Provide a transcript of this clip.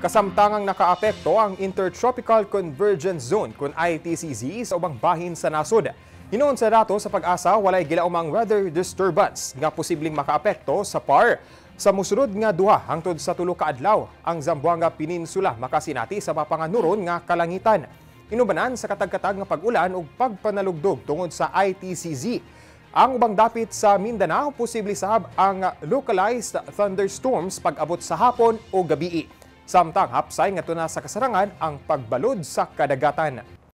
Kasamtangang nakaapekto ang Intertropical Convergence Zone kung ITCZ sa ubang bahin sa nasod. Hinoon sa dato sa pag-asa walay gilaumang weather disturbance nga posibleng makaapekto sa PAR. Sa musunod nga duha hangtod sa tulo ka adlaw, ang Zamboanga Peninsula makasinati sa mapanganuron nga kalangitan. Inubanan sa katagkatag nga pag-ulan ug pagpanalugdog tungod sa ITCZ. Ang ubang dapit sa Mindanao posible sab ang localized thunderstorms pag-abot sa hapon o gabii. Samtang hapsay nga tuna sa kasarangan ang pagbalod sa kadagatan.